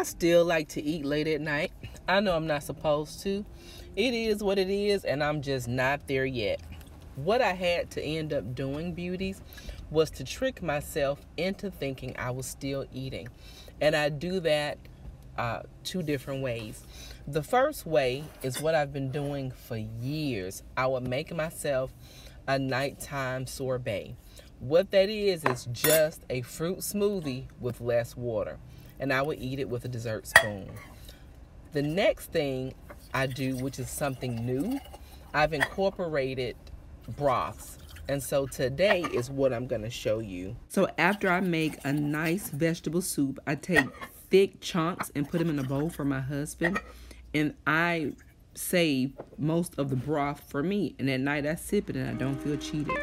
I still like to eat late at night. I know I'm not supposed to. It is what it is, and I'm just not there yet. What I had to end up doing, beauties, was to trick myself into thinking I was still eating. And I do that uh, two different ways. The first way is what I've been doing for years. I would make myself a nighttime sorbet. What that is, is just a fruit smoothie with less water. And I would eat it with a dessert spoon. The next thing I do, which is something new, I've incorporated broths. And so today is what I'm going to show you. So after I make a nice vegetable soup, I take thick chunks and put them in a bowl for my husband. And I save most of the broth for me. And at night I sip it and I don't feel cheated.